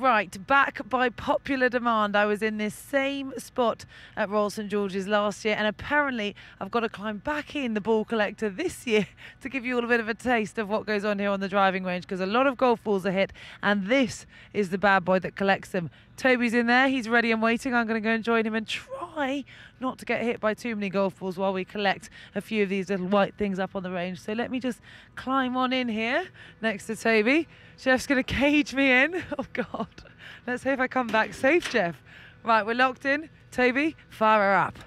Right, back by popular demand. I was in this same spot at Royal St George's last year, and apparently I've got to climb back in the ball collector this year to give you all a bit of a taste of what goes on here on the driving range because a lot of golf balls are hit, and this is the bad boy that collects them. Toby's in there, he's ready and waiting. I'm going to go and join him and try not to get hit by too many golf balls while we collect a few of these little white things up on the range. So let me just climb on in here next to Toby. Jeff's going to cage me in. Oh, God. Let's see if I come back safe, Jeff. Right, we're locked in. Toby, fire her up.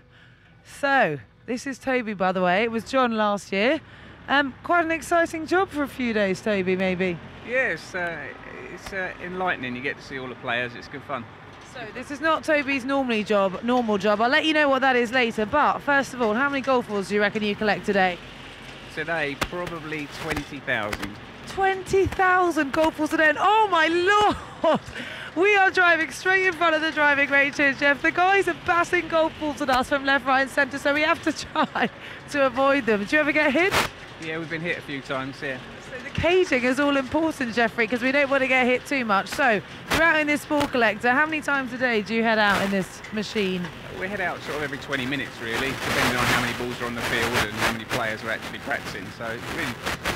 So, this is Toby, by the way. It was John last year. Um, quite an exciting job for a few days, Toby, maybe. Yes, uh, it's uh, enlightening. You get to see all the players. It's good fun. So this is not Toby's normally job, normal job. I'll let you know what that is later. But first of all, how many golf balls do you reckon you collect today? Today, probably 20,000. 20,000 golf balls today. And oh my lord! We are driving straight in front of the driving range here, Jeff. The guys are passing golf balls at us from left, right, and centre, so we have to try to avoid them. Do you ever get hit? Yeah, we've been hit a few times, yeah. So the caging is all important, Jeffrey, because we don't want to get hit too much. So you're out in this ball collector. How many times a day do you head out in this machine? We head out sort of every 20 minutes, really, depending on how many balls are on the field and how many players are actually practicing. So it really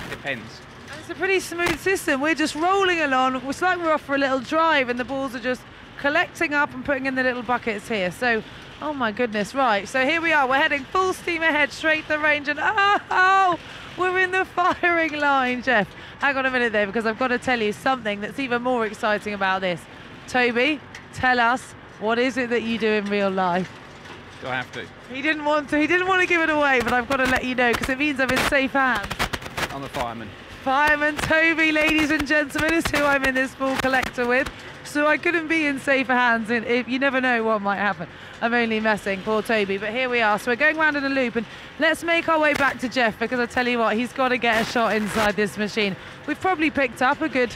depends. It's a pretty smooth system. We're just rolling along. It's like we're off for a little drive, and the balls are just collecting up and putting in the little buckets here. So, oh my goodness, right. So here we are. We're heading full steam ahead, straight to the range, and oh, we're in the firing line, Jeff. Hang on a minute there, because I've got to tell you something that's even more exciting about this. Toby, tell us what is it that you do in real life? Do I have to? He didn't want to. He didn't want to give it away, but I've got to let you know because it means I'm in safe hands. I'm a fireman. Fireman Toby, ladies and gentlemen, is who I'm in this ball collector with. So I couldn't be in safer hands. And if you never know what might happen. I'm only messing, poor Toby. But here we are. So we're going round in a loop, and let's make our way back to Jeff because I tell you what, he's got to get a shot inside this machine. We've probably picked up a good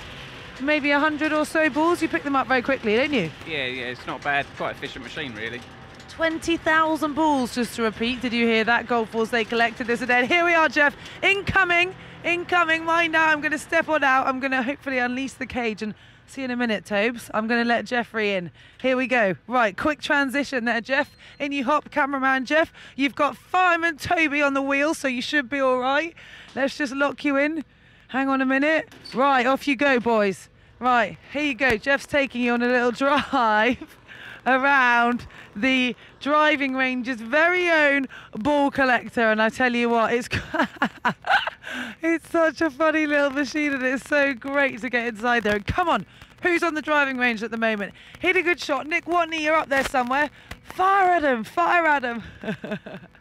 maybe a hundred or so balls. You pick them up very quickly, don't you? Yeah, yeah, it's not bad. Quite efficient machine, really. 20,000 balls, just to repeat. Did you hear that? Golf balls they collected this day. Here we are, Jeff. Incoming, incoming. Mind now, I'm going to step on out. I'm going to hopefully unleash the cage and see you in a minute, Tobes. I'm going to let Jeffrey in. Here we go. Right, quick transition there, Jeff. In you hop, cameraman Jeff. You've got fireman Toby on the wheel, so you should be all right. Let's just lock you in. Hang on a minute. Right, off you go, boys. Right, here you go. Jeff's taking you on a little drive around the driving range's very own ball collector. And I tell you what, it's it's such a funny little machine, and it's so great to get inside there. And come on, who's on the driving range at the moment? Hit a good shot, Nick Watney. You're up there somewhere. Fire at him! Fire at him!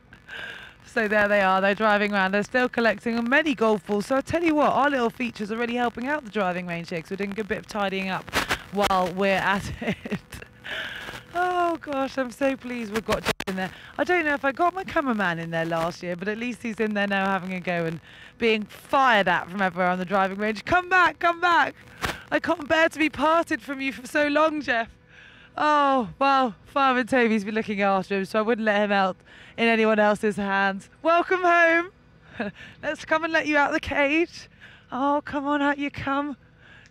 So there they are, they're driving around. They're still collecting many golf balls. So I tell you what, our little features are really helping out the driving range here because we're doing a good bit of tidying up while we're at it. Oh gosh, I'm so pleased we've got Jeff in there. I don't know if I got my cameraman in there last year, but at least he's in there now having a go and being fired at from everywhere on the driving range. Come back, come back. I can't bear to be parted from you for so long, Jeff. Oh, well, Fireman Toby's been looking after him, so I wouldn't let him out in anyone else's hands. Welcome home. Let's come and let you out the cage. Oh, come on, out you come.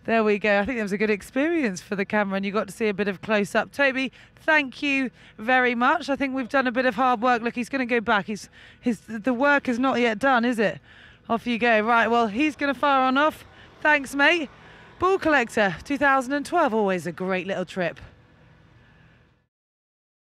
There we go. I think that was a good experience for the camera, and you got to see a bit of close up. Toby, thank you very much. I think we've done a bit of hard work. Look, he's going to go back. He's his the work is not yet done, is it? Off you go. Right. Well, he's going to fire on off. Thanks, mate. Ball collector, 2012. Always a great little trip.